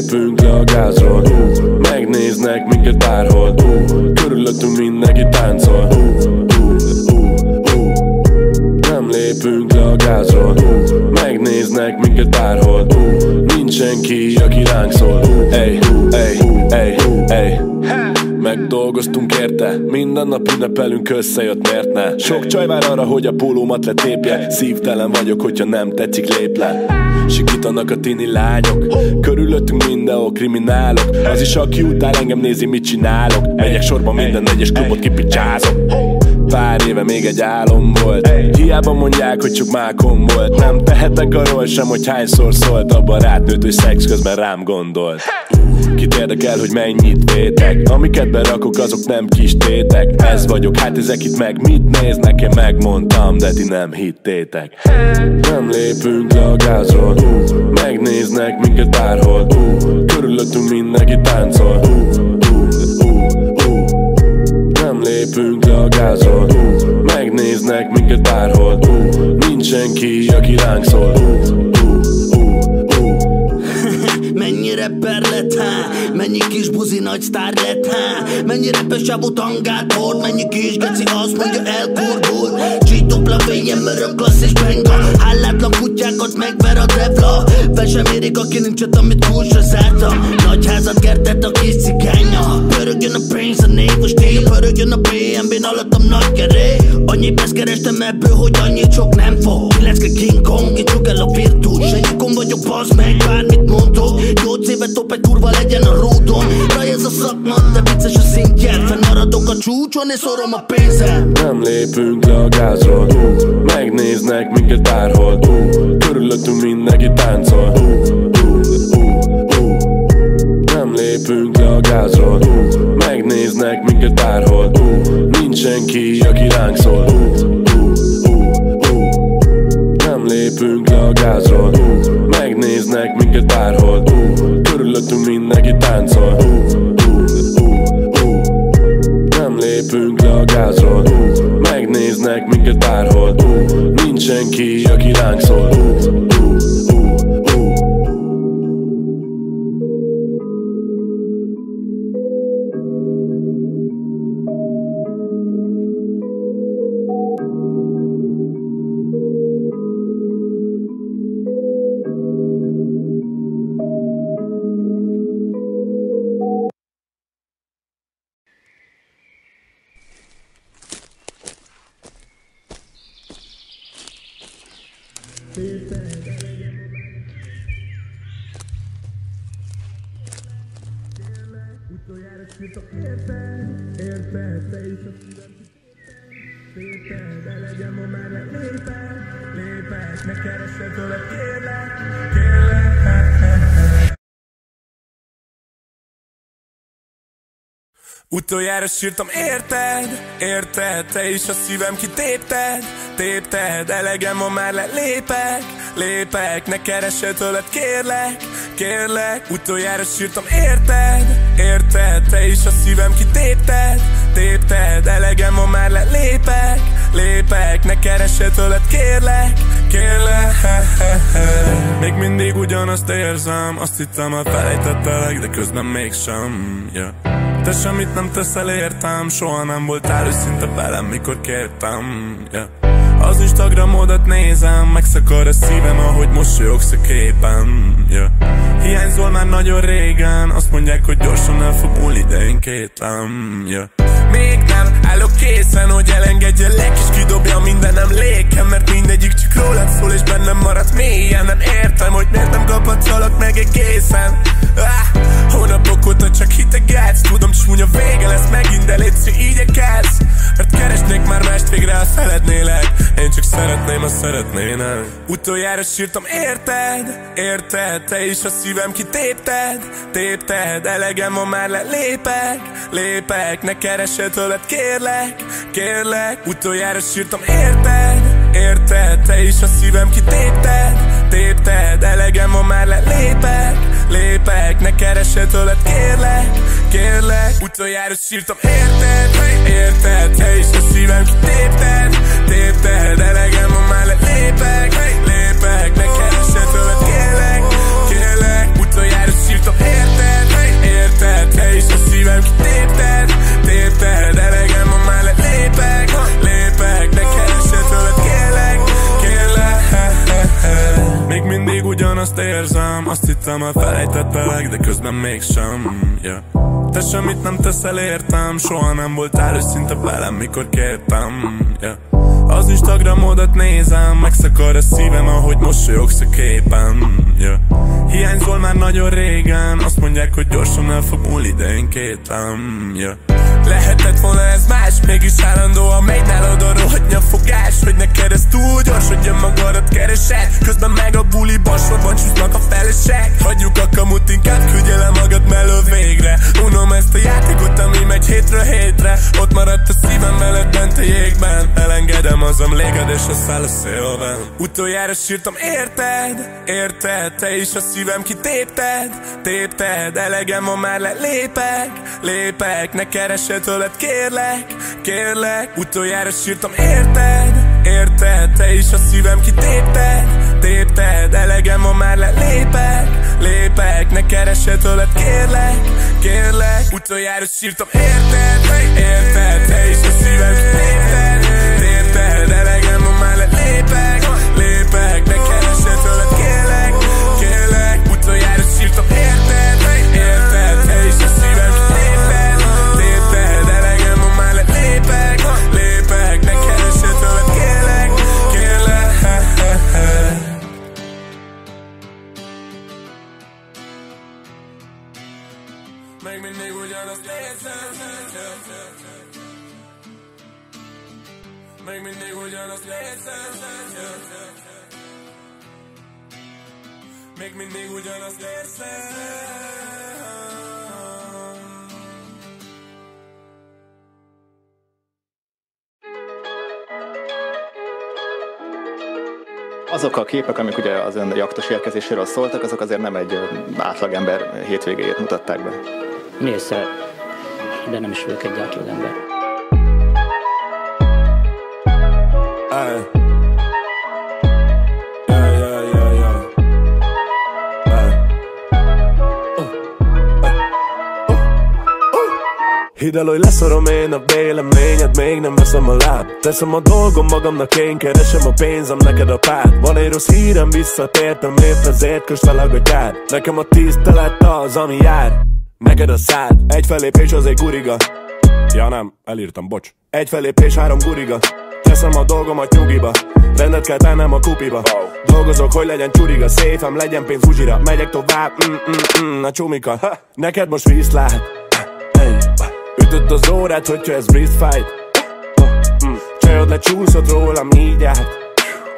lépünk le a gázról. Megnéznek minket bárhol. Körülöttünk mindenki táncol. Uh, uh, uh. Nem lépünk le a gázról. Megnéznek minket bárhol. Uh, Nincs senki, aki ránk szól. Ey, ey, ey, ey Megdolgoztunk érte, minden nap ünnepelünk összejött miért ne. Sok csaj vár arra, hogy a pólómat letépje. Szívtelen vagyok, hogyha nem tetszik lép le. Sikítanak a tini lányok. Körülöttünk mindenhol kriminálok. Az is aki utál engem nézi mit csinálok. Megyek sorba minden egyes klubot kipicsázok. Pár éve még egy álom volt. Hiába mondják, hogy csak mákom volt. Nem tehetek arról sem, hogy hányszor szólt A barátnőt, hogy szex közben rám gondolt Kit érdekel, hogy mennyit vétek Amiket berakok, azok nem kis tétek. Ez vagyok, hát ezek itt meg mit néznek? Én megmondtam, de ti nem hittétek. Nem lépünk le a gázról. Megnéznek minket bárhol. Körülöttünk mindenki táncol. Nem lépünk le a gázról. Megnéznek minket bárhol. Nincs senki, aki ránk szól Mennyi rapper lett, há? Mennyi kis buzi nagy sztár lett, há? Mennyi rappes sábú tangát hord? Mennyi kis geci azt mondja elkordul dupla fényem örök klassz és benga Hálátlan kutyákat megver a devla Fel sem érik, aki nincs ott, amit kulcsra zártam Nagy házat kertett a kis cigánya Pörögjön a pénz, a név, a stíl Pörögjön a BNB-n alattam nagy keré Annyi pénzt kerestem ebből, hogy annyit sok nem fog. Kilecke King Kong, itt el a virtus. Egyikon vagyok, bazd meg, bármit mondok. Nyolc éve top egy kurva legyen a rúton Raj ez a szakma, de vicces a szintje. Fennmaradok a csúcson és szorom a pénzem. Nem lépünk le a gázról Megnéznek minket bárhol Körülöttünk mindenki táncol lépünk le a gázról. Megnéznek minket bárhol. Nincs senki, aki ránk szól. Nem lépünk le a gázról. Megnéznek minket bárhol. Körülöttünk mindenki táncol. Nem lépünk le a gázról. Megnéznek minket bárhol. Nincs senki, aki ránk szól. Utoljára Utoljára sírtam, érted? Érted? Te is a szívem kitépted Tépted, elegem, ma már lelépek Lépek, ne keresed tőled, kérlek Kérlek, utoljára sírtam, érted? Érted? Te is a szívem kitépted Tépted, elegem, ma már lelépek Lépek, ne keresed tőled, kérlek Kérlek Még mindig ugyanazt érzem Azt hittem elfelejtettelek, de közben mégsem yeah. Te semmit nem teszel értem Soha nem voltál őszinte velem, mikor kértem yeah. Az Instagramodat nézem Megszakar a szívem, ahogy mosolyogsz a képen yeah. Hiányzol már nagyon régen Azt mondják, hogy gyorsan el fog múlni, kétlem yeah. Még nem állok készen, hogy elengedjelek És kidobja mindenem lékem Mert mindegyik csak rólad szól és bennem maradt mélyen. Nem értem, hogy miért nem kapatszolok meg egészen. Ah, Hónapok óta csak hitegetsz. Tudom csúnya vége lesz megint, de légy igyekezz Mert keresnék már mást végre, ha szeretnélek Én csak szeretném, ha szeretnének. Utoljára sírtam, érted? Érted? Te is a szívem kitépted. Tépted, elegem, ma már lelépek Lépek, ne keresed tőled, kérlek. Kérlek, utoljára sírtam, érted? Érted? Te is a szívem kitépted Tépted, elegem, ma már lelépek Lépek, ne keresed tőled, kérlek Kérlek, utoljára sírtam, érted? Érted? Hittem elfelejtettelek, de közben mégsem yeah. Te semmit nem teszel értem Soha nem voltál őszinte velem, mikor kértem yeah. Az Instagramodat nézem Megszakar a szívem, ahogy mosolyogsz a képen yeah. Hiányzol már nagyon régen Azt mondják, hogy gyorsan el fog múlni, yeah. Lehetett volna ez más, mégis állandóan megy nálad a rohadt fogás Hogy neked ez túl gyors, hogy önmagadat keresed Közben meg a buliban sorban csúsznak a felesek Hagyjuk a kamut, inkább küldje le magad mellő végre Unom ezt a játékot, ami megy hétről hétre Ott maradt a szívem veled bent a jégben Elengedem az emléged és a száll a szélben Utoljára sírtam, érted? Érted? Te is a szívem kitépted? Tépted? Elegem ma már lelépek Lépek, ne keresed tőled, kérlek Kérlek, utoljára sírtam, érted? Érted? Te is a szívem kitépted? Tépted? Elegem ma már lelépek Lépek, ne keresed tőled, kérlek Kérlek, utoljára sírtam, érted? Érted? Te is a szívem kitépted? Azok a képek, amik ugye az ön jaktos érkezéséről szóltak, azok azért nem egy átlagember hétvégéjét mutatták be. Nézze, de nem is vagyok egy átlagember. Ay. Hidd el, hogy leszorom én a véleményed, még nem veszem a láb. Teszem a dolgom magamnak, én keresem a pénzem, neked a párt Van egy rossz hírem, visszatértem, épp ezért a gatyád. Nekem a tisztelet az, ami jár. Neked a szád, egy felépés az egy guriga. Ja nem, elírtam, bocs. Egy felépés, három guriga. Teszem a dolgomat nyugiba. Rendet kell tennem a kupiba. Dolgozok, hogy legyen csuriga. Széfem, legyen pénz uzsira Megyek tovább, mm, mm, mm, a csumika. Neked most viszlát. Ütött az órát, hogyha ez wrist fight Mm. Csajod lecsúszott rólam így át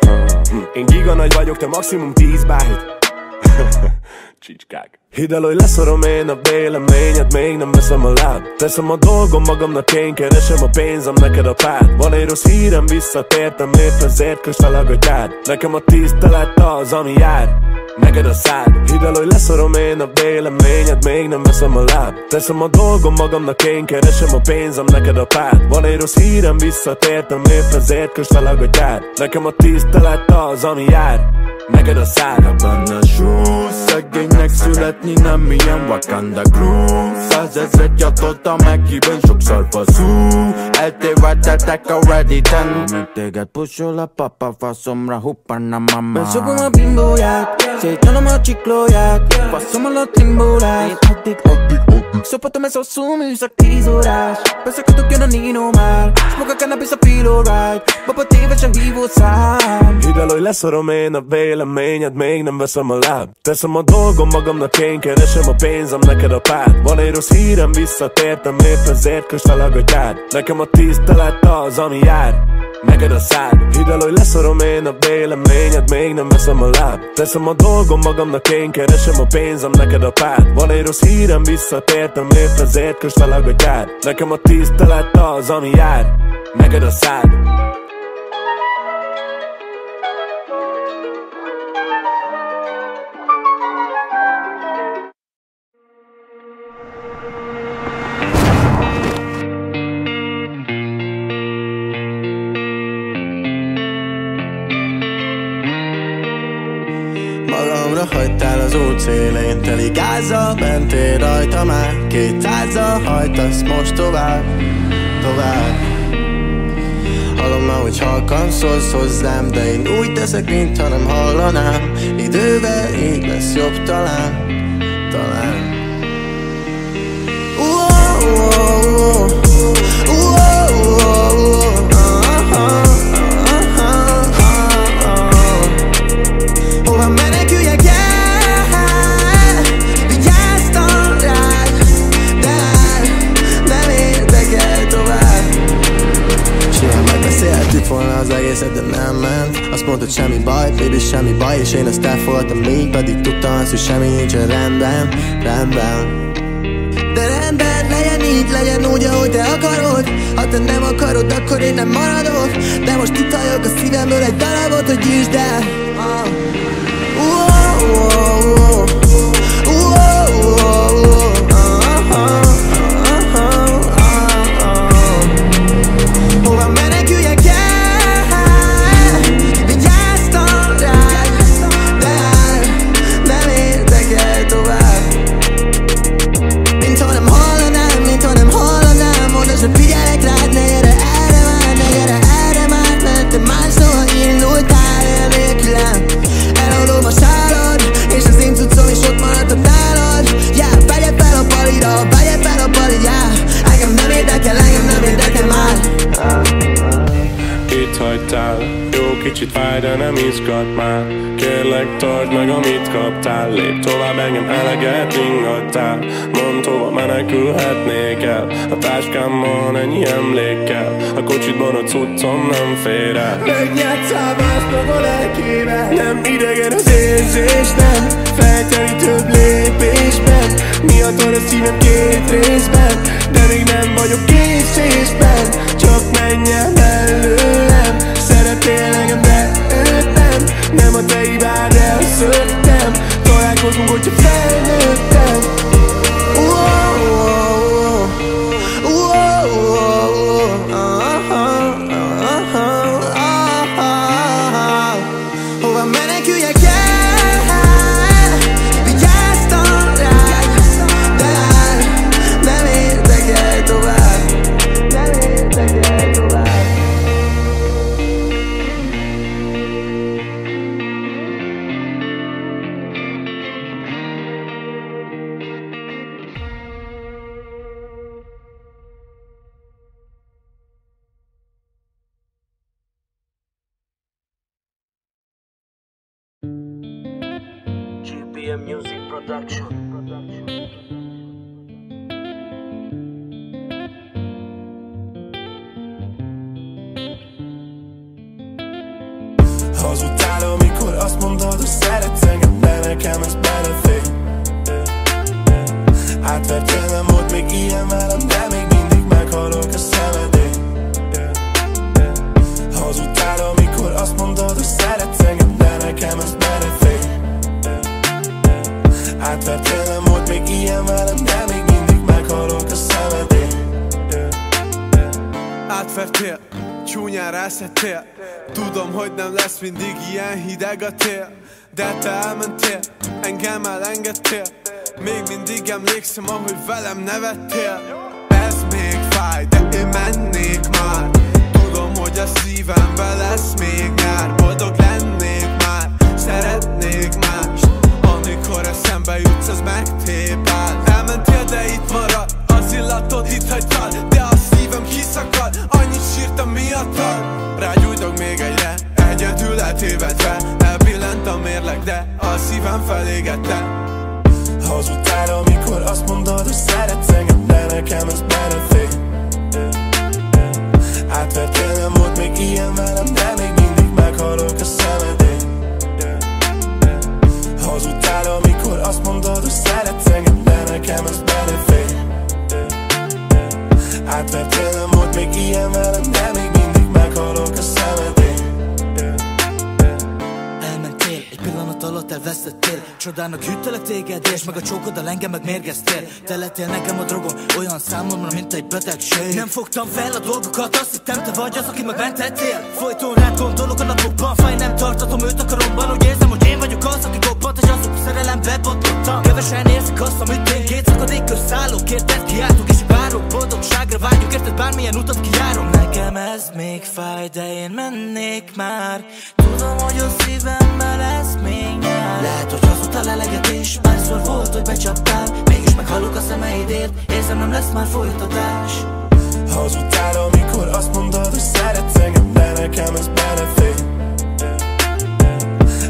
Mm. Én giga nagy vagyok, te maximum 10 byte Csicskák Hidd el, hogy leszorom én a véleményed, még nem veszem a láb. Teszem a dolgom magamnak, én keresem a pénzem, neked a párt Van egy rossz hírem, visszatértem, épp ezért kös fel a gatyád Nekem a tisztelet az, ami jár Neked a szád. Hidd el, hogy leszorom én a véleményed, még nem veszem a láb. Teszem a dolgom magamnak, én keresem a pénzem, neked a párt Van egy rossz hírem, visszatértem, épp ezért kös fel a gatyád Nekem a tisztelet az, ami jár Neked a szád. Ebben a shoes Szegénynek születni nem ilyen Wakanda crew Százezret gyatolta meg híven sokszor faszú Eltévedtetek a redditen Amíg téged pushol a papa faszomra huppan a mama. Beszopom a bimbóját, szétnyalom a csiklóját Faszom alatt limbólás, addig, addig, addig Szopatom ez hosszú műszak tíz órás Beszakatok jön a Nino már Smoke a cannabis a pillow ride Baba téves a hívószám Hidd el, hogy leszorom én a véleményed, még nem veszem a láb. Teszem a dolgom magamnak, én keresem a pénzem, neked a párt Van egy rossz hírem, visszatértem, épp ezért kös fel a gatyád Nekem a tisztelet az, ami jár. Neked a szád. Hidd el, hogy leszorom én a véleményed, még nem veszem a láb. Teszem a dolgom magamnak, én keresem a pénzem, neked a párt Van egy rossz hírem, visszatértem, épp ezért kös a gatyád. Nekem a tisztelet az, ami jár Neked a szád Oda hagytál az út szélén Teli gázzal mentél rajta már. Kétszázzal hajtasz most tovább Tovább. Hallom már, hogy halkan szólsz hozzám De én úgy teszek, mintha nem hallanám. Idővel így lesz jobb talán. azt mondtad semmi baj, baby semmi baj És én ezt elfogadtam így, pedig tudtam azt, hogy semmi nincs rendben, rendben. De rendben, legyen így, legyen úgy, ahogy te akarod. Ha te nem akarod, akkor én nem maradok. De most itt kitajok a szívemből egy darabot, hogy gyűjtsd el. Uh. uh -oh -oh -oh kicsit fáj, de nem izgat már. Kérlek, tartsd meg, amit kaptál. Lép tovább, engem eleget ingattál. Mondd, hova menekülhetnék el. A táskámban ennyi emlékkel. A kocsitban a cuccom nem fér el. Megnyátszál, a lelkébe. Nem idegen az érzés, nem Felteli több lépésben Miattad a szívem két részben De még nem vagyok kész Csak menj el előre szeretnél engem, de őt nem Nem a te hibád, elszöktem. Találkozunk, hogyha felnőttem. idegetél, de te elmentél, engem elengedtél. Még mindig emlékszem, ahogy velem nevettél. Ez még fájt, Te lettél nekem a drogon, olyan számomra, mint egy betegség. Nem fogtam fel a dolgokat, azt hittem te vagy az, aki meg mentettél Folyton rád gondolok a napokban, fáj nem tartatom őt a karomban. Úgy érzem, hogy én vagyok az, aki koppant, és azok szerelembe botlottam Kevesen érzik azt, amit én két szakadék szállok. Érted, kiáltok és várok, boldogságra vágyok. Érted, bármilyen utat kijárom Nekem ez még fáj, de én mennék már. Tudom, hogy a szívemben lesz még nyár Lehet, hogy hazudtál eleget is Párszor volt, hogy becsaptál Meghallok a szemeidért Érzem, nem lesz már folytatás. Hazudtál, amikor azt mondod, hogy szeretsz engem De nekem ez belefér.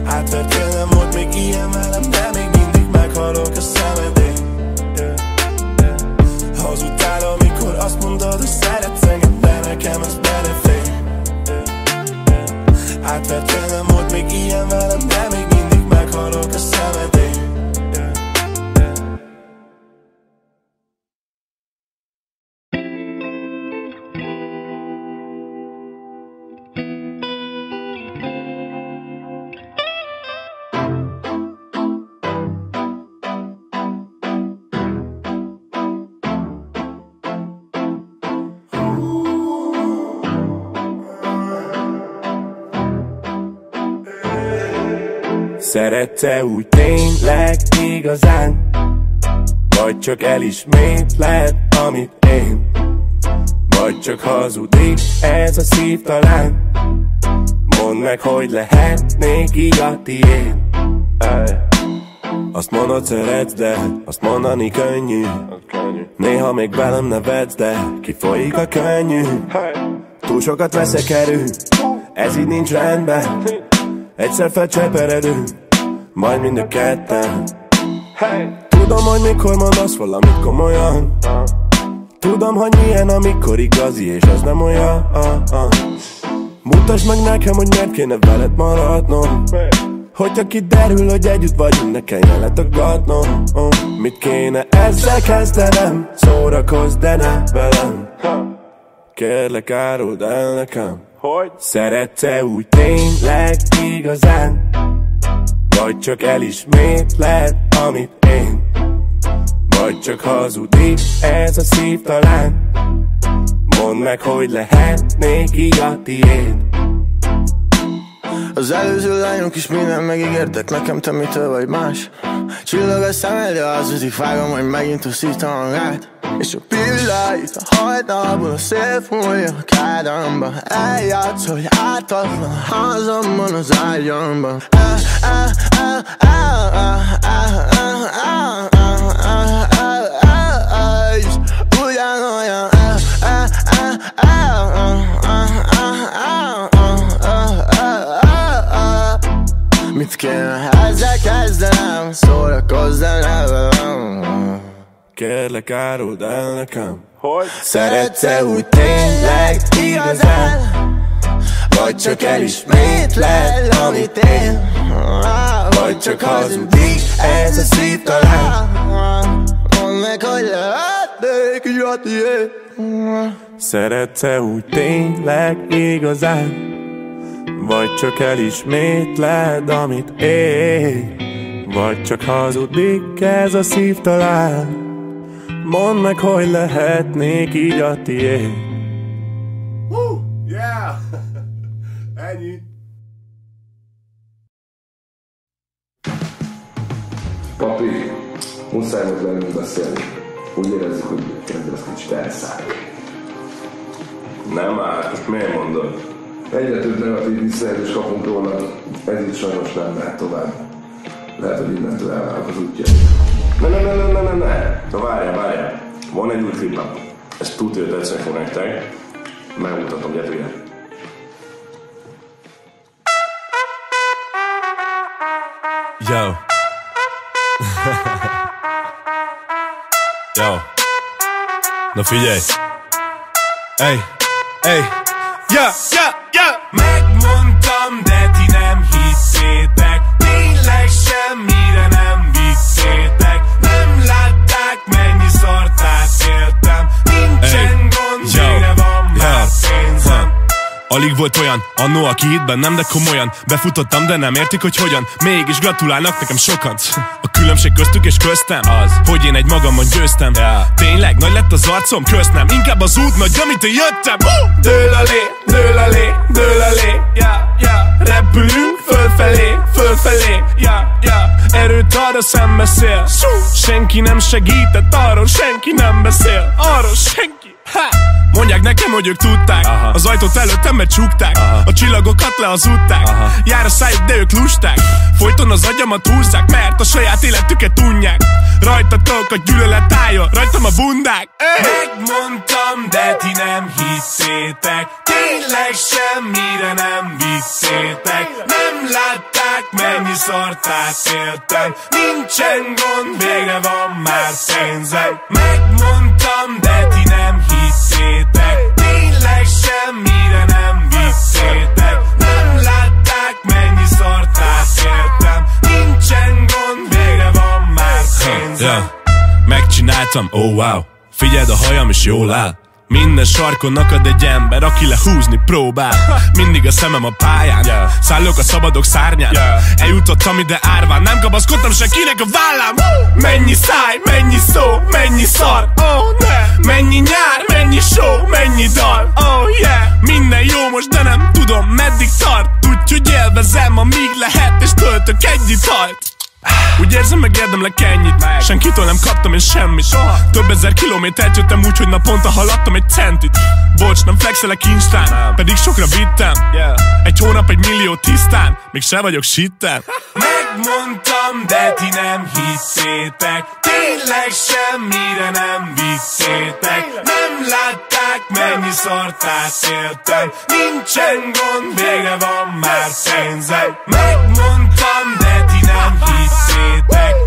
Átvertél, nem volt még ilyen velem De még mindig meghalok a szemedén. Hazudtál, amikor azt mondod, hogy szeretsz engem De nekem ez belefér. Átvertél, nem volt még ilyen velem De Szerette úgy tényleg igazán? Vagy csak elismétled, amit én? Vagy csak hazudik ez a szív talán? Mondd meg, hogy lehetnék így a tiéd. Azt mondod szeretsz, de azt mondani könnyű. Néha még velem nevetsz, de kifolyik a könnyű. Túl sokat veszek erő, ez így nincs rendben. Egyszer felcseperedünk, majd mind a ketten Tudom, hogy mikor mondasz valamit komolyan. Tudom, hogy milyen, amikor igazi, és az nem olyan. Mutasd meg nekem, hogy miért kéne veled maradnom. Hogyha kiderül, hogy együtt vagyunk, ne kelljen letagadnom Mit kéne ezzel kezdenem? Szórakozz, de ne velem. Kérlek, áruld el nekem. Hogy? Szeretsz-e úgy tényleg igazán Vagy csak elismétled, amit én. Vagy csak hazudik ez a szív talán. Mondd meg, hogy lehetnék így a tiéd. Az előző lányok is minden megígértek nekem, te mitől vagy más? Csillag a szemed, de az ütik vágom, hogy megint a hangát És a pilláit a hajnalból a szél fújja a kádamba Eljátsz, hogy ártatlan a házamban az ágyamban Ugyanolyan Mit kéne ezzel kezdenem Szórakozz, de ne velem Kérlek, áruld el nekem. Hogy? Szeretsz-e úgy tényleg igazán? Vagy csak elismétled, amit én? Vagy csak hazudik ez a szív talán. Mondd meg, hogy lehetnék így a tiéd Szeretsz-e úgy tényleg igazán? Vagy csak elismétled, amit én? Vagy csak hazudik ez a szív talán Mondd meg, hogy lehetnék így a tiéd Yeah! Ennyi! Papi, muszáj volt velünk beszélni. Úgy érezzük, hogy kezdesz kicsit elszállni. Nem már, most miért mondod? Egyre több negatív visszajelzést kapunk róla, ez itt sajnos nem mehet tovább. Lehet, hogy innentől elválnak az útja. Ne, ne, ne, ne, ne, ne, ne. Na várjál, várjál. Van egy új klipem. Ez tudja, hogy tetszeni fog nektek. Megmutatom, gyertek ide. Yo. Yo. Na figyelj. Hey, hey. Yeah, yeah. Megmondtam, Alig volt olyan, annó aki hitt bennem, de komolyan Befutottam, de nem értik, hogy hogyan. Mégis gratulálnak nekem sokan. A különbség köztük és köztem. Az, hogy én egy magamon győztem. Yeah. Tényleg, nagy lett az arcom, közt nem Inkább az út nagy, amit én jöttem. Uh! Dől a lé, dől a lé, dől a lé yeah, yeah. Repülünk fölfelé, fölfelé. Yeah, yeah. Erőt arra szembeszél. Senki nem segített, arról senki nem beszél. Arról senki ha! Mondják nekem, hogy ők tudták Aha. Az ajtót előttem becsukták Aha. A csillagokat lehazudták Aha. Jár a szájuk, de ők lusták Folyton az agyamat húzzák Mert a saját életüket unják Rajtatok a gyűlölet állja Rajtam a bundák Ey! Megmondtam, de ti nem hittétek Tényleg semmire nem vittétek Nem látták, mennyi szart átéltem Nincsen gond, vége van már pénzem Megmondtam, de ti nem hittétek Tényleg semmire nem vittétek Nem látták, mennyi szart átéltem. Nincsen gond, vége van már pénzem. yeah. Megcsináltam, oh wow. Figyeld a hajam és jól áll minden sarkon akad egy ember, aki lehúzni próbál. Mindig a szemem a pályán. Yeah. Szállok a szabadok szárnyán. Yeah. Eljutottam ide árván. Nem kapaszkodtam senkinek a vállám. Mennyi száj, mennyi szó, mennyi szar. Oh ne! Mennyi nyár, mennyi show, mennyi dal. Oh yeah! Minden jó most, de nem tudom meddig tart. Úgyhogy élvezem, amíg lehet És töltök egy italt úgy érzem, meg érdemlek ennyit Senkitől nem kaptam én semmit. Soha. Több ezer kilométert jöttem úgy, hogy naponta haladtam egy centit. Bocs, nem flexelek instán nem. Pedig sokra vittem. Yeah. Egy hónap, egy millió tisztán Még se vagyok sitten. Megmondtam, de ti nem hittétek. Tényleg semmire nem vittétek. Nem látták, mennyi szart átéltem Nincsen gond, vége van már pénzem. Megmondtam, He said that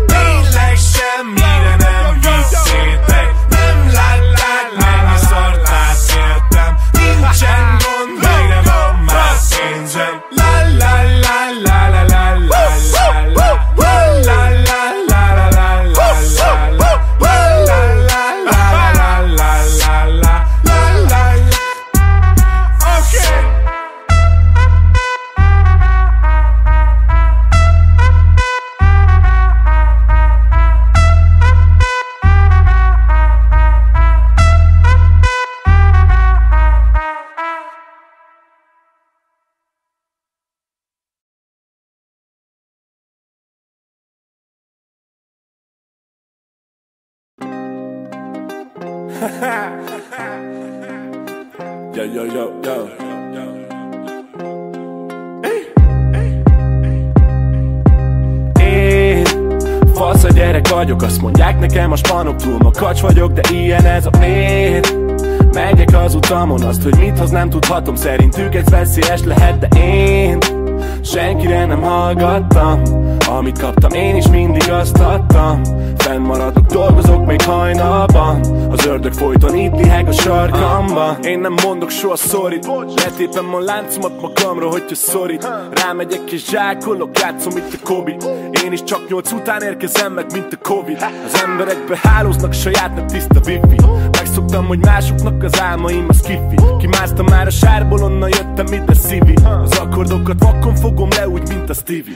yo, yo, yo, fasz a gyerek vagyok, azt mondják nekem a spanok túl makacs vagyok, de ilyen ez a pét Megyek az utamon, azt, hogy mit hoz nem tudhatom Szerintük ez veszélyes lehet, de én Senkire nem hallgattam. Amit kaptam, én is mindig azt adtam. Fennmaradok, dolgozok még hajnalban. Az ördög folyton itt liheg a sarkamban. Én nem mondok soha szorít. Letépem a láncomat magamra, hogyha szorít. Rámegyek és zsákolok, játszom itt a Kobi Én is csak nyolc után érkezem meg, mint a Covid. Az emberekbe hálóznak, sajátnak tiszta wifi. Megszoktam, hogy másoknak az álmaim az kifi. Kimásztam már a sárból, onnan jöttem ide szívi Az akkordokat vakon fogom le úgy, mint a Stevie.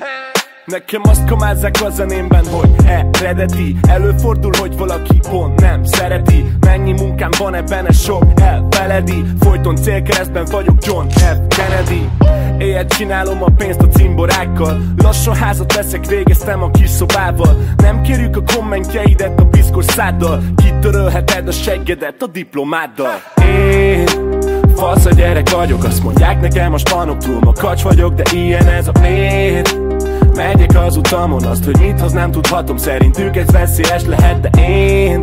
Nekem azt kamázzák a zenémben, hogy eredeti Előfordul, hogy valaki pont nem szereti. Mennyi munkám van ebben, ez sok elfeledi. Folyton célkeresztben vagyok John F. Kennedy. Éjjel csinálom a pénzt a cimborákkal. Lassan házat veszek, végeztem a kis szobával. Nem kérjük a kommentjeidet a piszkos száddal. Kitörölheted a seggedet a diplomáddal. Én fasz a gyerek vagyok Azt mondják nekem a spanok túl makacs vagyok De ilyen ez a nét Megyek az utamon, azt, hogy mit hoz nem tudhatom Szerintük ez veszélyes lehet, de én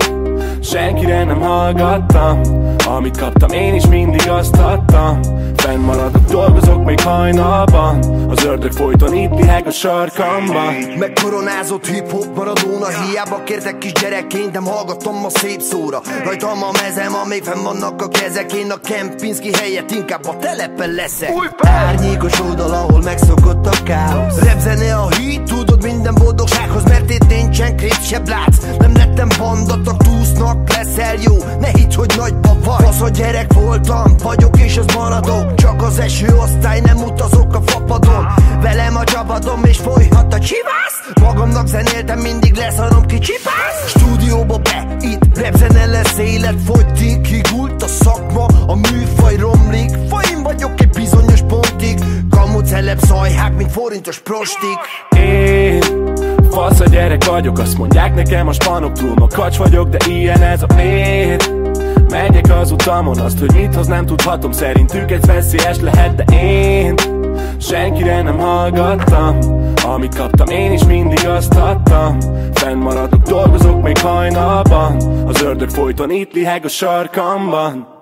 Senkire nem hallgattam. Amit kaptam, én is mindig azt adtam. Fennmaradok, dolgozok még hajnalban. Az ördög folyton itt liheg a sarkamban. Megkoronázott hip-hop maradóna Hiába. Kértek kis gyerekként Nem hallgatom a szép szóra. Rajtam a mezem, amíg fenn vannak a kezek. Én a Kempinski helyett inkább a telepen leszek. Árnyékos oldal, ahol megszokott a káosz. Repzene a hit, tudod minden boldogsághoz Mert itt nincsen krép se blác Nem lettem bandatak, túsznak, leszel jó. Ne hidd, hogy nagyba vagy. Fasz a gyerek voltam, vagyok és az maradok. Csak az eső osztály, nem utazok a fapadon. Velem a csapadom és folyhat a csivász. Magamnak zenéltem, mindig leszarom ki csipász. Stúdióba be, itt repzene lesz élet. Fogytik, kigult a szakma, a műfaj romlik. Faim vagyok egy bizonyos pontig Kamu celeb szajhák, mint forintos prostik. Én fasz a gyerek vagyok Azt mondják nekem a spanok túl makacs vagyok De ilyen ez a mét Megyek az utamon, azt, hogy mit hoz nem tudhatom Szerintük ez veszélyes lehet, de én Senkire nem hallgattam. Amit kaptam, én is mindig azt adtam. Fennmaradok, dolgozok még hajnalban Az ördög folyton itt liheg a sarkamban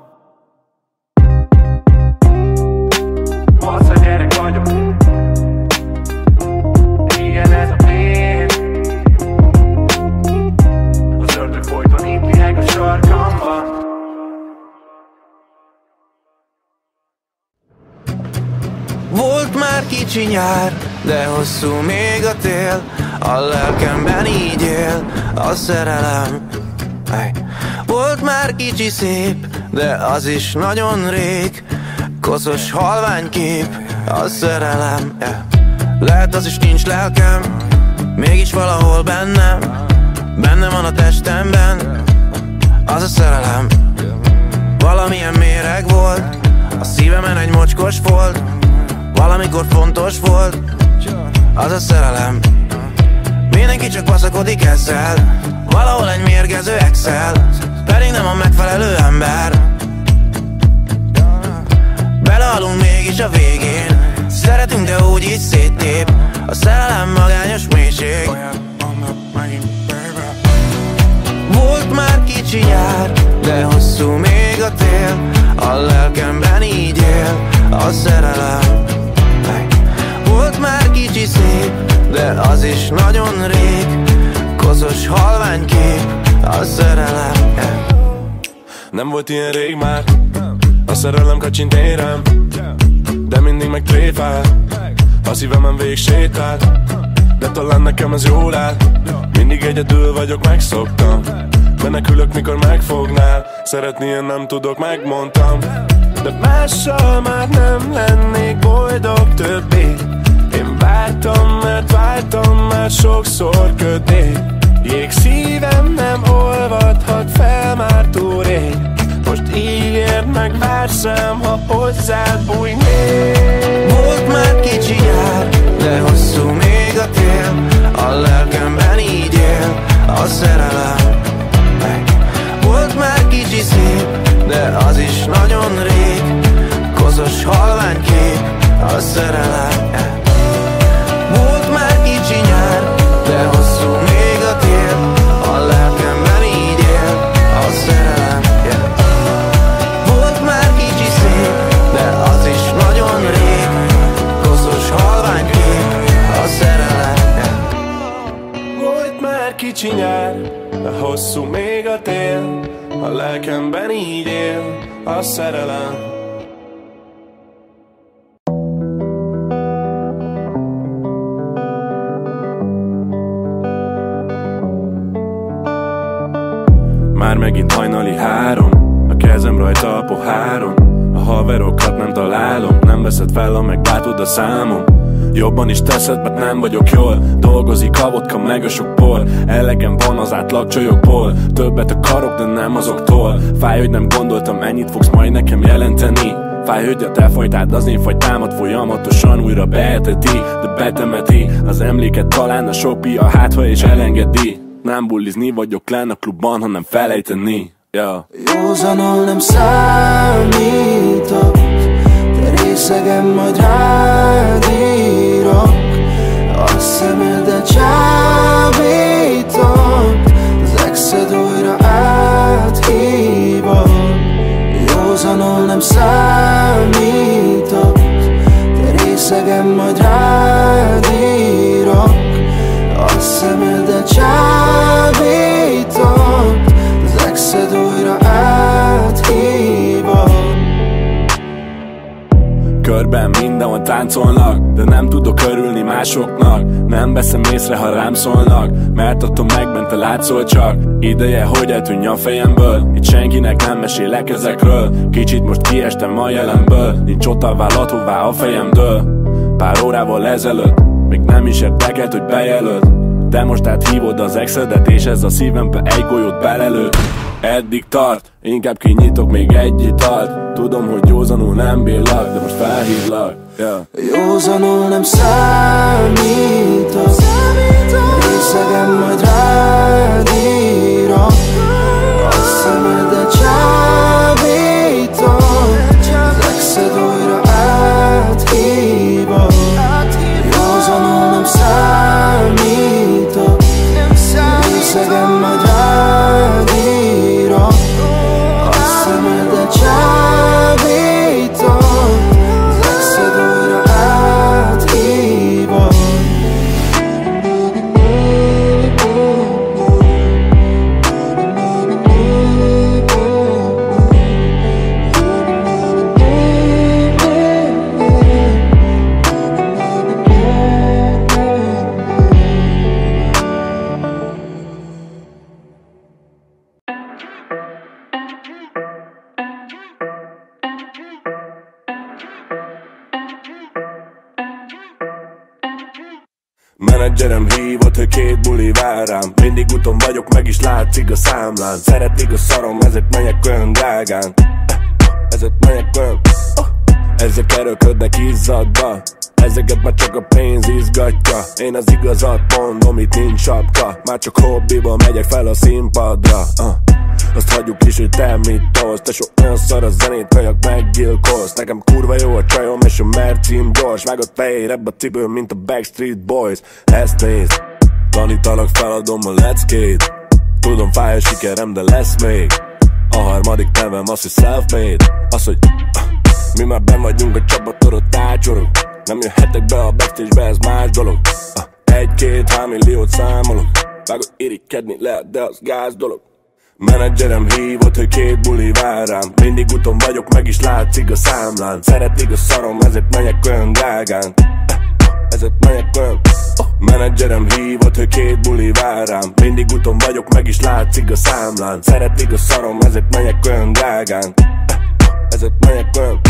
kicsi nyár, de hosszú még a tél A lelkemben így él a szerelem. Volt már kicsi szép, de az is nagyon rég. Koszos halvány kép, a szerelem yeah. Lehet az is nincs lelkem, mégis valahol bennem. Benne van a testemben, az a szerelem. Valamilyen méreg volt, a szívemen egy mocskos volt Valamikor fontos volt, az a szerelem. Mindenki csak baszakodik ezzel. Valahol egy mérgező Excel Pedig nem a megfelelő ember. Belehalunk mégis a végén. Szeretünk, de úgy így széttép. A szerelem magányos mélység. Volt már kicsi nyár, de hosszú még a tél. A lelkemben így él a szerelem az is nagyon rég Koszos halvány kép, a szerelem. Nem volt ilyen rég már A szerelem kacsint érem De mindig meg tréfál A szívemen végig sétál De talán nekem ez jól áll. Mindig egyedül vagyok, megszoktam Menekülök, mikor megfognál. Szeretni én nem tudok, megmondtam De mással már nem lennék boldog többé vártam, mert vártam már sokszor ködé Jég szívem nem olvadhat fel már túl rég. Most ígérd meg, vársz ha hozzád bújnék. Volt már kicsi nyár, de hosszú még a tél. A lelkemben így él a szerelem. Volt már kicsi szép, de az is nagyon rég. Koszos halvány kép, a szerelem kicsi nyár, de hosszú még a tél A lelkemben így él a szerelem. Már megint hajnali három A kezem rajta a poháron A haverokat nem találom Nem veszed fel, ha meglátod a számom Jobban is teszed, mert nem vagyok jól. Dolgozik a vodka meg a sok por. Elegem van az átlag csajokból Többet akarok, de nem azoktól. Fáj, hogy nem gondoltam, mennyit fogsz majd nekem jelenteni. Fáj, hogy a te fajtád az én fajtámat folyamatosan újra beeteti De betemeti az emléket talán a sok pia hátha és elengedi. Nem bullizni vagyok lenne a klubban, hanem felejteni. Yeah. Józanul nem számítok részegem majd rád írok. A szemedet csábítok Az exed újra áthívok. Józanul nem számítok De részegem majd rád írok. A szemedet csábítok Körben mindenhol táncolnak De nem tudok örülni másoknak. Nem veszem észre, ha rám szólnak Mert attól megment a látszol csak. Ideje, hogy eltűnj a fejemből Itt senkinek nem mesélek ezekről. Kicsit most kiestem a jelenből Nincs ott a vállat, hová a fejemdől Pár órával ezelőtt Még nem is érdekelt, hogy bejelölt De most áthívod az exedet És ez a szívembe egy golyót belelő. Eddig tart, inkább kinyitok még egy italt. Tudom, hogy józanul nem bírlak, de most felhívlak. Yeah. Józanul nem számítok csak a pénz izgatja. Én az igazat mondom, itt nincs sapka. Már csak hobbiból megyek fel a színpadra. Uh. Azt hagyjuk is, hogy te mit tolsz Te so olyan szar a zenét, kajak meggyilkolsz. Nekem kurva jó a csajom és a mercim gyors. Vágott fehér ebbe a cipő, mint a Backstreet Boys. Ezt nézd, tanítalak, feladom a leckét. Tudom fáj a sikerem, de lesz még. A harmadik nevem az, hogy self-made. Az, hogy uh, mi már ben vagyunk a csapatodot tácsorok Nem jöhetek be a backstage-be, ez más dolog. Uh, Egy-két, há milliót számolok. Vágod irigykedni lehet, de az gáz dolog. Menedzserem hívott, hogy két buli vár rám. Mindig úton vagyok, meg is látszik a számlán. Szeretik a szarom, ezért megyek olyan drágán. Ezért megyek olyan. Menedzserem hívott, hogy két buli vár rám. Mindig úton vagyok, meg is látszik a számlán. Szeretik a szarom, ezért megyek olyan drágán. Ezért megyek olyan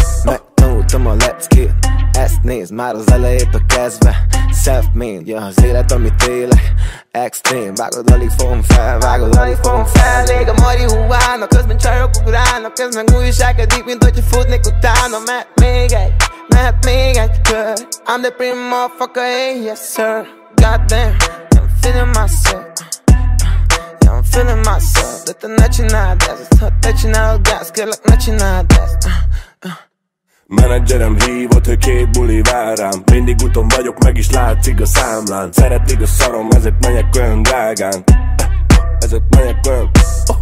Már az vágod alig fogom fel Vágod alig fogom fel Ég a marihuána, közben csajok ugrálnak újságodik, mint hogyha futnék utána Mert még egy, még egy kör I'm the prime motherfucker, hey, yes sir. Goddamn, I'm feeling myself. I'm feeling myself. De te ne csináld ezt, ha te csinálod gáz Kérlek ne csináld ezt Menedzserem hívott, hogy két buli vár rám. Mindig úton vagyok, meg is látszik a számlán. Szeretik a szarom, ezért megyek olyan drágán. Ezért megyek olyan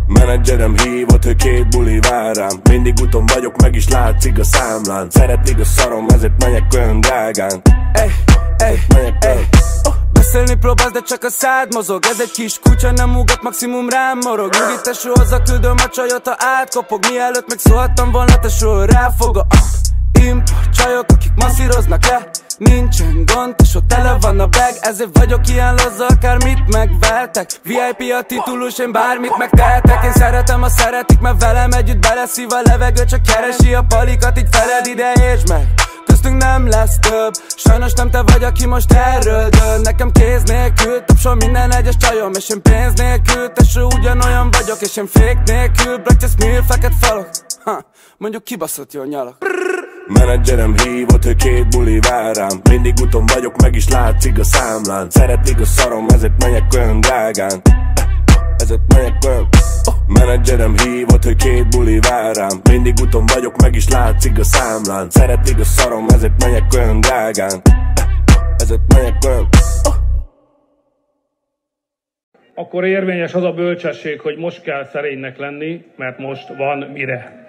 Menedzserem hívott, hogy két buli vár rám. Mindig úton vagyok, meg is látszik a számlán. Szeretik a szarom, ezért megyek olyan drágán. Ey, ey, ey Beszélni próbálsz, de csak a szád mozog. Ez egy kis kutya, nem ugat, maximum rám morog. Nyugi tesó, az a küldöm a csajot, ha átkopog. Mielőtt még szóltam volna, tesó, ráfog a Imp, csajok, akik masszíroznak le Nincsen gond, és ott tele van a bag. Ezért vagyok ilyen lazza, akármit megveltek. VIP a titulus, én bármit megtehetek. Én szeretem, a szeretik, mert velem együtt beleszív a levegő Csak keresi a palikat, így feled ide és meg Köztünk nem lesz több. Sajnos nem te vagy, aki most erről dönt Nekem kéz nélkül tapsol minden egyes csajom És én pénz nélkül, tesó ugyanolyan vagyok És én fék nélkül, black smil, feket falok. Ha, Mondjuk kibaszott jó nyalak Menedzserem hívott, hogy két buli vár rám Mindig úton vagyok, meg is látszik a számlán. Szeretik a szarom, ezért megyek olyan drágán Ezért megyek olyan Menedzserem hívott, hogy két buli vár rám. Mindig úton vagyok, meg is látszik a számlán. Szeretik a szarom, ezért megyek olyan drágán. Ezért megyek olyan akkor érvényes az a bölcsesség, hogy most kell szerénynek lenni, mert most van mire.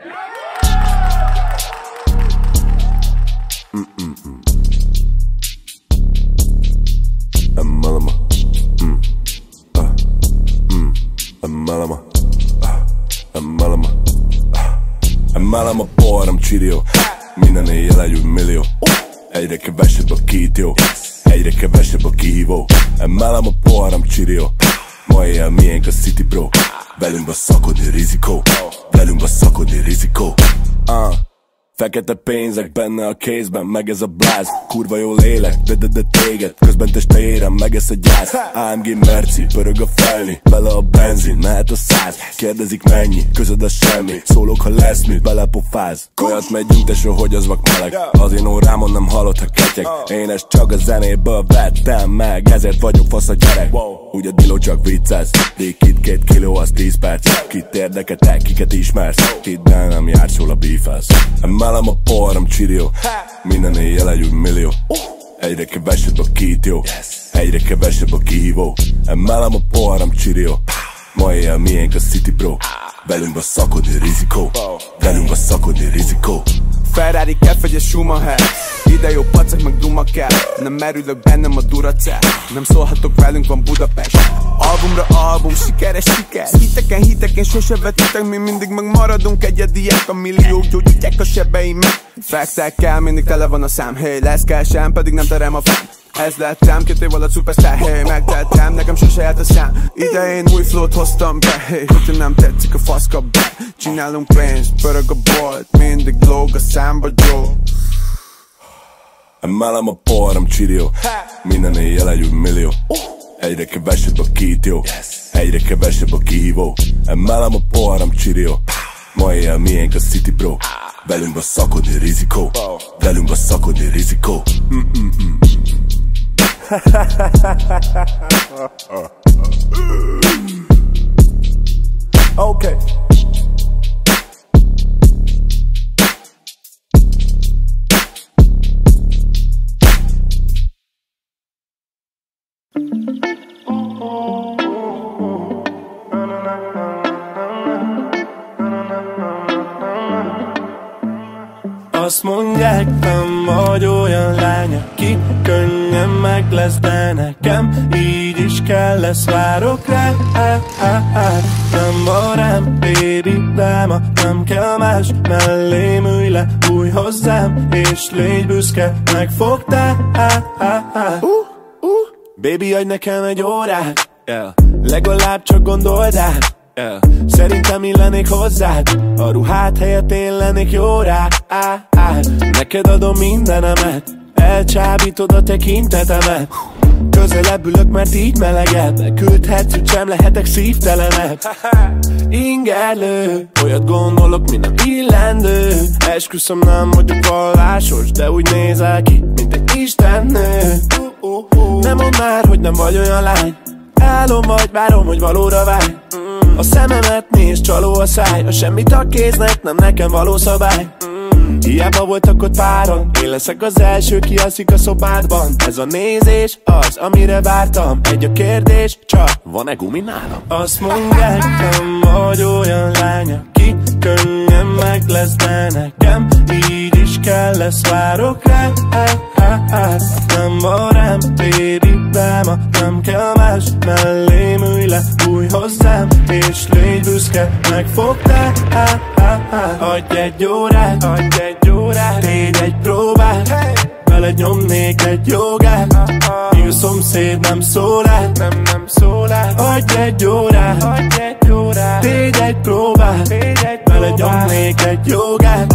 Malama. Malama. Ah. Malama. Ah. Malama boy, I'm Chidio. Minden éjjel egy új millió Egyre kevesebb a kít, jó Egyre kevesebb a kihívó Emelem a poharam csirió Ma éjjel miénk a city bro Velünk szakodni rizikó Velünk szakodni rizikó uh. Fekete pénzek benne a kézben, meg ez a bláz Kurva jó lélek, de de de téged Közben teste érem, meg ez a gyász AMG Merci, pörög a felni Bele a benzin, mehet a száz. Kérdezik mennyi, közöd a semmi Szólok, ha lesz mit, belepofáz. Olyat megyünk tesó, hogy az meg meleg. Az én órámon nem hallott, ha ketyek Én ezt csak a zenéből vettem meg Ezért vagyok fasz a gyerek Úgy a diló csak viccez Díj itt két kiló, az tíz perc. Kit érdeketek, kiket ismersz? Hidd el, nem jársz jól a beefez Emelem a poharam csirió. Minden éjjel egy új millió. Egyre kevesebb a kít, jó Egyre kevesebb a kihívó. Emelem a poharam csirió. Ma éjjel miénk a city bro Velünk szakodni rizikó. Velünk szakodni rizikó Ferrari, Kefegye, Schumacher. Ide jó pacak, meg duma kell. Nem merülök bennem a duracell. Nem szólhatok velünk, van Budapest. Albumra album, sikeres siker Hiteken, hiteken sose vetítek Mi mindig megmaradunk egyediek A milliók gyógyítják a sebeimet. Fektek el, mindig tele van a szám. Hey, lesz kell sem, pedig nem terem a fám ez lettem, két év alatt superstar, hey, megtettem Nekem sose járt a szám. Ide én új flót hoztam be, hey Hogyha nem tetszik a faszka be Csinálunk pénzt, pörög a bolt Mindig lóg a számba Joe Emelem a poharam csirió. Minden éjjel egy millió. Egyre kevesebb a kít, jó Egyre kevesebb a kihívó. Emelem a poharam csirió. Ma éjjel miénk a city bro. Velünk szakodni rizikó. Velünk szakodni rizikó. Mm-mm-mm. Okay. Azt mondják, nem vagy olyan lány, aki könnyen meg lesz, de nekem így is kell lesz, várok rá, á, á, á. Nem barám, baby, dáma, nem kell más, mellém ülj le, új hozzám, és légy büszke, megfogtál. Uh, uh. Baby, adj nekem egy órát, yeah. legalább csak gondold át, Yeah. Szerintem illenék hozzád. A ruhát helyett én lennék jó rá. Á, á. Neked adom mindenemet. Elcsábítod a tekintetemet Közelebb ülök, mert így melegebb. Küldhetsz, hogy sem lehetek szívtelenebb Ingerlő. Olyat gondolok, mint a illendő. Esküszöm nem vagyok vallásos De úgy nézel ki, mint egy istennő. Nem mondd már, hogy nem vagy olyan lány. Álom vagy, várom, hogy valóra válj a szememet néz, csaló a száj A semmit a kéznek, nem nekem való szabály mm. Hiába voltak ott páron Én leszek az első, ki alszik a szobádban Ez a nézés az, amire vártam Egy a kérdés, csak van-e gumi nálam? Azt mondják, nem vagy olyan lány Aki könnyen meg lesz, de nekem Így is kell lesz, várok rá. Nem barám, baby, dáma Nem kell más, mellém ülj le Új hozzám, és légy büszke Megfogtál. Adj egy órát, adj egy órát Tégy egy próbát, hey. Vele nyomnék egy jogát. Míg a szomszéd nem szól át Nem, nem szól át Adj egy órát. Adj egy órát. Tégy egy próbát. Tégy egy nyomnék egy jogát.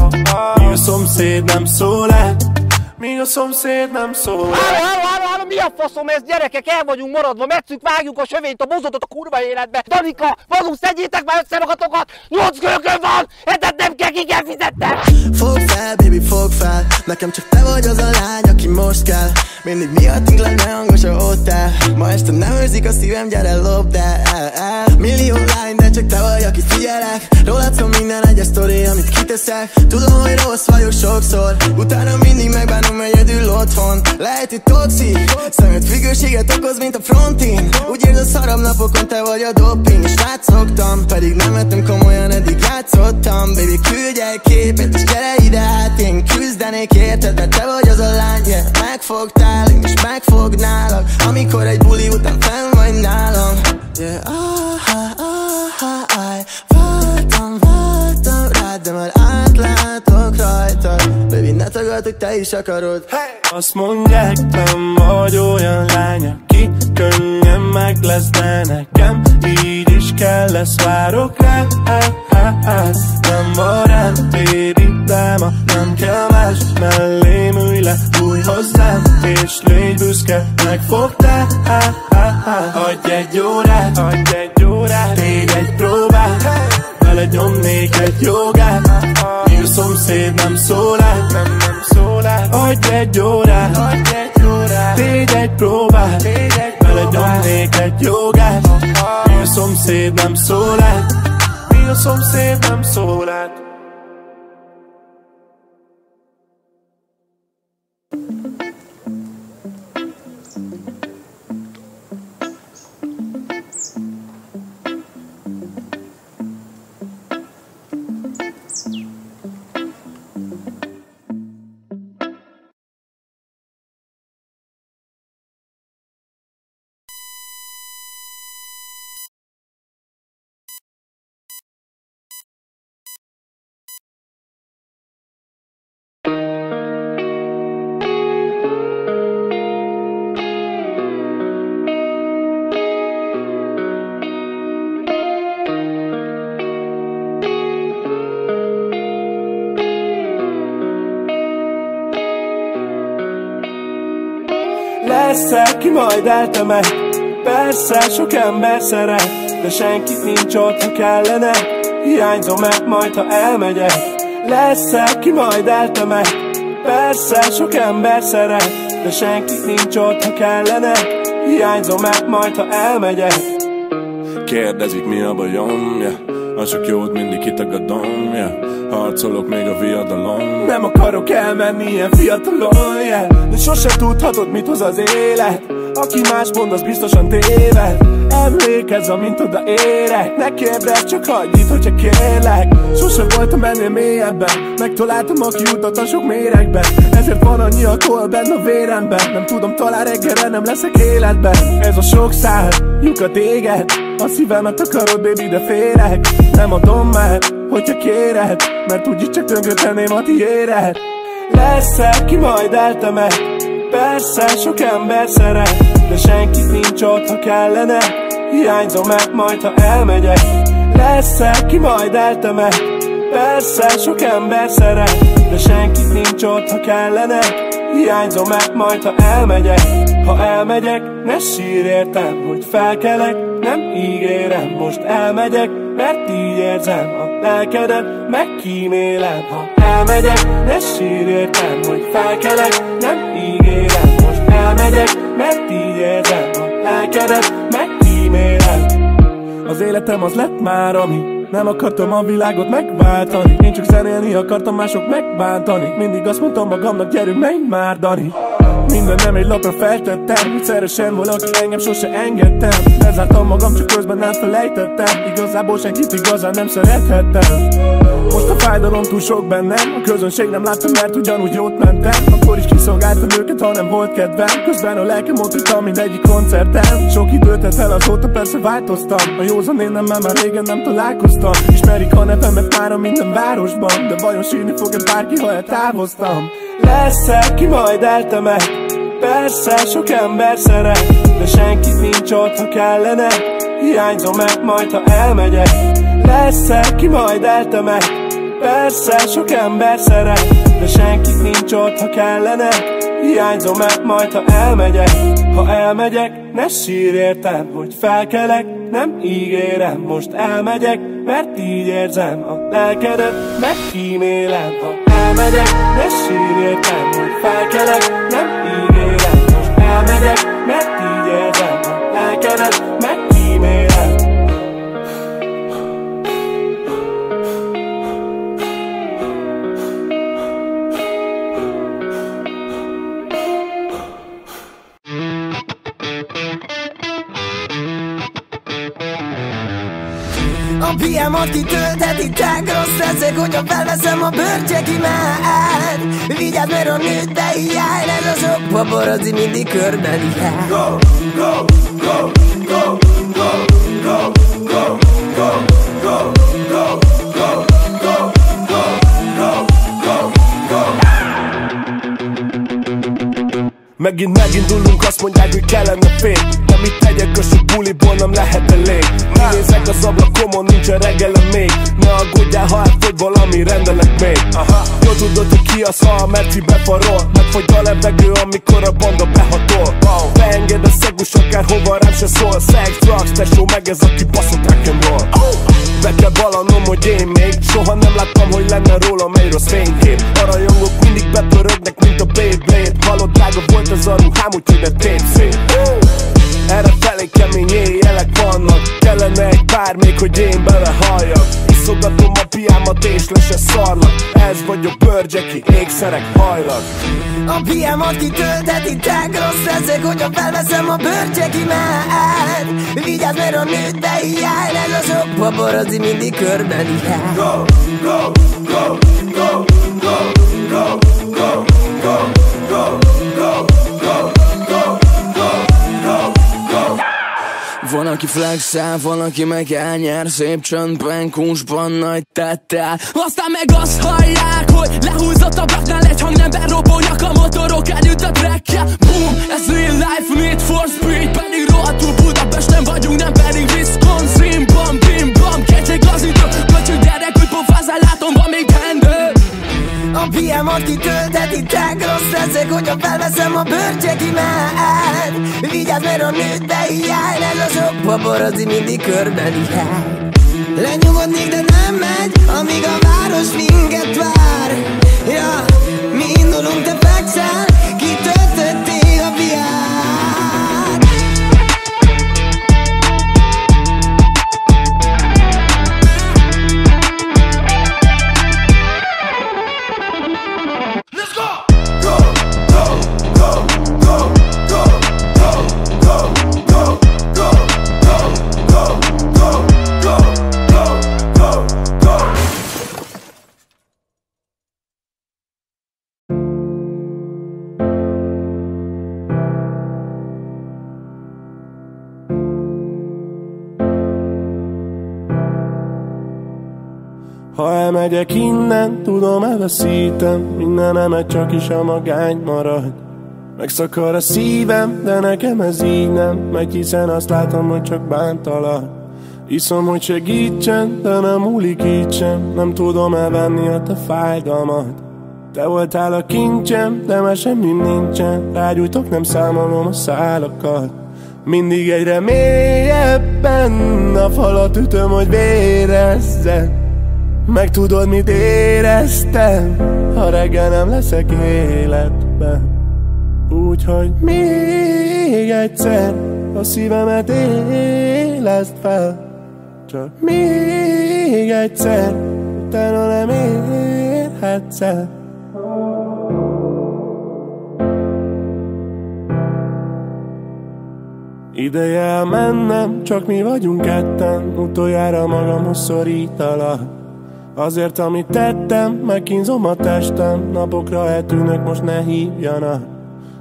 Míg a szomszéd nem szól át Míg a szomszéd nem szól Halló, halló, halló, halló, mi a faszom ez? Gyerekek, el vagyunk maradva, metszük, vágjuk a sövényt, a bozotot a kurva életbe. Danika, valunk, szedjétek már össze magatokat! Nyolc kölkön van! Etet nem kell, ki kell fizetnem! Fog fel, baby, fog fel Nekem csak te vagy az a lány, aki most kell Mindig miattunk lenne hangos, ha ott áll Ma este nem őrzik a szívem, gyere lopd el, el Millió lány, de csak te vagy, aki figyelek Rólad szól minden egyes sztori, amit kiteszek Tudom, hogy rossz vagyok sokszor Utána mindig megbánom egyedül otthon. Lehet, hogy toxik Szemed függőséget okoz, mint a frontin. Úgy érzed szarabb napokon, te vagy a doping. És rád szoktam, pedig nem vettem komolyan, eddig játszottam. Baby, küldj egy képet, és gyere ide hát Én küzdenék érted, mert te vagy az a lány yeah. Megfogtál, én is megfognálak. Amikor egy buli után fenn vagy nálam. Yeah, ah, ah, ah, ah, ah. Vártam, vártam rád, de már átlátok rajtad Baby, ne tagad, hogy te is akarod. Hey! Azt mondják, nem vagy olyan lány, aki könnyen meg lesz, de nekem így is kell, lesz várok rá. Nem barát, baby, dráma, nem kell más. Mellém ülj le, új hozzám, és légy büszke, megfogtál Adj egy órát, adj egy órát, tégy egy próbát Vele nyomnék egy jogát. A szomszéd nem szól át, nem, nem szól át Adj egy órát, adj egy Tégy egy próbát, Vele nyomnék egy jogát. A szomszéd nem szól át a szomszéd nem szól át majd eltemet Persze, sok ember szeret De senkit nincs ott, ha kellene. Hiányzom meg majd, ha elmegyek. Lesz, aki majd eltemet Persze, sok ember szeret De senkit nincs ott, ha kellene. Hiányzom meg majd, ha elmegyek. Kérdezik mi a bajom, yeah. Ha csak jót mindig kitagadom, yeah. Harcolok még a viadalom. Nem akarok elmenni ilyen fiatalon, yeah. De sose tudhatod, mit hoz az élet Aki más mond, az biztosan téved Emlékezz, amint oda érek. Ne kérdezz, csak hagyd itt, hogyha kérlek. Sose voltam ennél mélyebben. Megtaláltam, aki jutott a sok méregben. Ezért van annyi alkohol benne a véremben. Nem tudom, talán reggelre nem leszek életben. Ez a sok szál, lyuk téged A szívemet akarod, baby, de félek. Nem adom már, hogyha kéred. Mert úgyis csak tönkretenném a tiéret Lesz aki majd eltemet Persze, sok ember szeret De senkit nincs ott, ha kellene. Hiányzom meg majd, ha elmegyek Lesz aki majd eltemet? Persze, sok ember szeret De senkit nincs ott, ha kellene. Hiányzom meg majd, ha elmegyek Ha elmegyek, ne sír értem Hogy felkelek, nem ígérem Most elmegyek, mert így érzem A lelkedet megkímélem Ha elmegyek, ne sír értem Hogy felkelek, nem ígérem. Most elmegyek, mert így érzem A lelkedet megkímélem Az életem az lett már, ami nem akartam a világot megváltani. Én csak zenélni akartam mások megbántani. Mindig azt mondtam magamnak gyerünk menj már Dani. Minden nem egy lapra feltettem Hogy szeresen valaki engem sose engedtem. Lezártam magam, csak közben elfelejtettem Igazából senkit igazán nem szerethettem Most a fájdalom túl sok bennem A közönség nem látta, mert ugyanúgy jót mentem. Akkor is kiszolgáltam őket, ha nem volt kedvem. Közben a lelkem ott ültem mindegyik koncerten Sok időt tett el, azóta persze változtam. A józan én nem, már régen nem találkoztam. Ismerik a nevemet már a minden városban De vajon sírni fog-e bárki, ha eltávoztam? Lesz aki majd eltemet? Persze, sok ember szeret De senkit nincs ott, ha kellene. Hiányzom meg majd, ha elmegyek Lesz aki majd eltemet. Persze, sok ember szeret De senkit nincs ott, ha kellene. Hiányzom meg majd, ha elmegyek? Ha elmegyek, ne sír értem Hogy felkelek, nem ígérem Most elmegyek, mert így érzem A lelkedet. Megkímélem Ha elmegyek, ne sír értem Hogy felkelek, nem ígérem Most elmegyek, mert így érzem A lelkedet A PM-ot kitölteti, rossz leszek, hogyha felveszem a bőrcsekimet Vigyázz, mert a nőtt beijjel, ez a sok paparazzi mindig go, go, go, go, go, go, go, go, go, go, go, go, go, go Megint megindulunk, azt mondják, hogy kellene fény De mit tegyek, a sok buliból nem lehet elég. Kinézek az ablakomon, nincs a reggelem még. Ne aggódjál, ha elfogy valami, rendelek még. Aha. Tudod, hogy ki az, ha a merci befarol Megfogy a levegő, amikor a banda behatol. Wow. Beenged a szegus, akár hova rám se szól. Sex, drugs, tesó, meg ez aki baszott rock'n'roll oh. Be kell vallanom, hogy én még Soha nem láttam, hogy lenne róla egy rossz fénykép. A rajongók mindig bepörögnek, mint a Beyblade. Halott drága volt az a ruhám, úgyhogy ne tép Vár még, hogy én belehalljak. Iszogatom a piámat és le se szarlak. Ez vagy a bőrgyeki, ékszerek, hajlak. A piámat kitölteti tágrosz leszek Hogyha felveszem a bőrgyeki már Vigyázz, mert a nőt behiány Ez a sok baborozi mindig körben jár Go, go, go, go, go, go, go, go. Aki flexel, van, aki meg elnyer Szép csöndben, kuncsban nagy tettel Aztán meg azt hallják, hogy lehúzott a blaknál Egy hangnemben robognak a motorok együtt a trekkel Boom, ez real life, need for speed Pedig rohadtul Budapesten vagyunk, nem pedig Wisconsinban A piámat kitölteti, ták rossz leszek Hogyha felveszem a bőrcsekimet Vigyázz, mert a nőt beijjál Ez a sok paparazzi mindig körben jár Lenyugodnék, de nem megy Amíg a város minket vár. Ja, mi indulunk, te fekszel Ha elmegyek innen, tudom elveszítem. Mindenemet csak is a magány marad. Megszakar a szívem, de nekem ez így nem Megy, hiszen azt látom, hogy csak bántalak. Iszom, hogy segítsen, de nem múlik így sem. Nem tudom elvenni a te fájdalmat. Te voltál a kincsem, de már semmi nincsen. Rágyújtok, nem számolom a szálakat. Mindig egyre mélyebben A falat ütöm, hogy vérezzek meg tudod, mit éreztem, ha reggel nem leszek életben. Úgyhogy még egyszer a szívemet éleszt fel. Csak még egyszer, utána nem érhetsz el. Ideje elmennem, csak mi vagyunk ketten Utoljára magamhoz szorítalak Azért, amit tettem, megkínzom a testem. Napokra eltűnök, most ne hívjanak.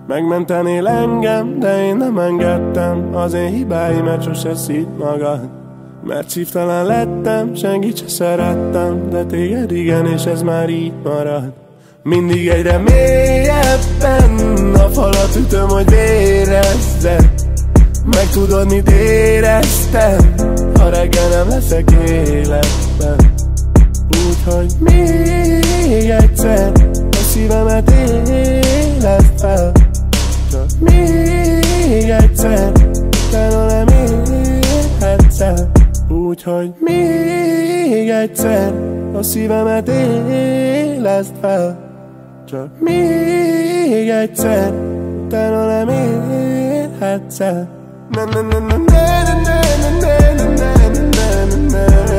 Megmentenél engem, de én nem engedtem. Az én hibáim, mert sose szít magad. Mert szívtelen lettem, senkit se szerettem. De téged igen, és ez már így marad. Mindig egyre mélyebben A falat ütöm, hogy vérezzek. Meg tudod, mit éreztem? Ha reggel nem leszek életben Úgyhogy még egyszer a szívemet éleszt fel Csak még egyszer utána nem érhetsz el na na na na na na na na na na na na na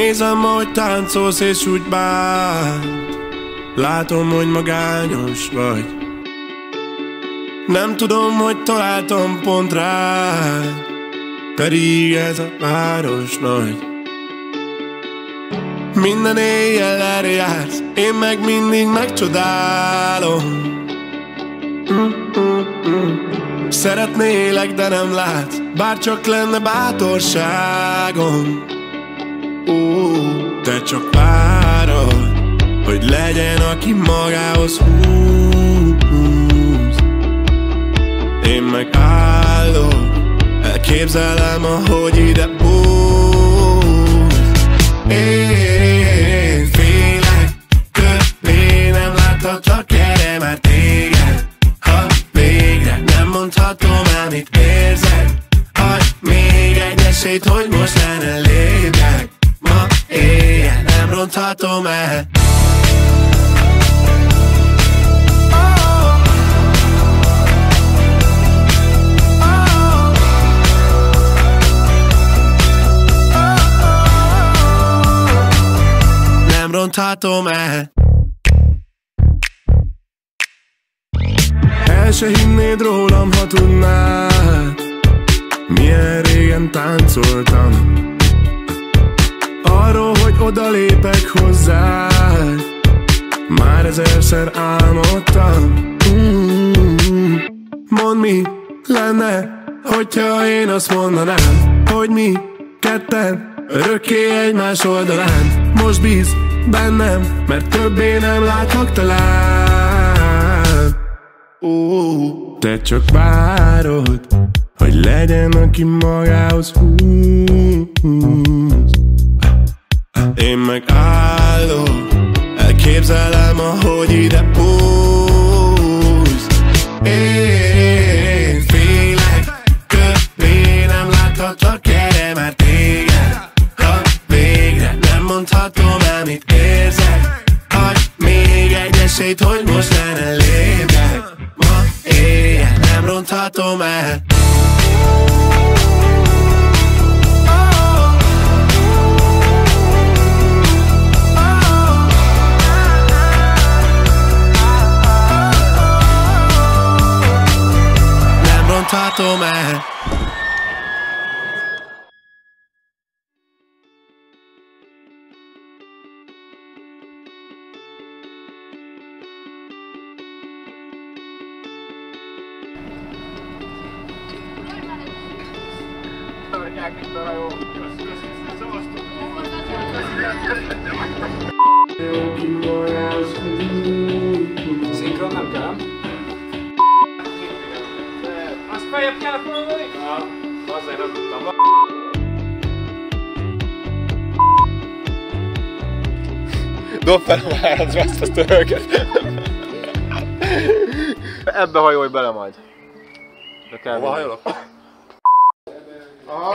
Nézem, hogy táncolsz és úgy bánt. Látom, hogy magányos vagy. Nem tudom, hogy találtam pont rád Pedig ez a város nagy. Minden éjjel erre jársz Én meg mindig megcsodálom. Szeretnélek, de nem látsz Bár csak lenne bátorságom Ó, te csak várod Hogy legyen, aki magához húz. Én meg állok Elképzelem, ahogy ide bújsz Én félek Többé nem láthatlak erre már téged. Ha végre nem mondhatom, amit érzek Adj még egy esélyt, hogy most lenne lépek Ma éjjel nem ronthatom el. Nem ronthatom el. El se hinnéd rólam, ha tudnád Milyen régen táncoltam Arról, hogy odalépek hozzád. Már ezerszer álmodtam. Mm-hmm. Mondd mi lenne, hogyha én azt mondanám Hogy mi ketten örökké egymás oldalán. Most bíz bennem, mert többé nem látlak talán. Ó, te csak várod, hogy legyen, aki magához húz Én meg állok, elképzelem, ahogy ide bújsz Én félek, többé nem láthatlak erre már téged Ha végre. Nem mondhatom, amit érzek. Adj még egy esélyt, hogy most lenne lépek. Ma éjjel nem ronthatom el ronthatom Dob fel a váradra azt a töröket. Ebbe hajolj bele majd. De kell Hova hajolok? Aha.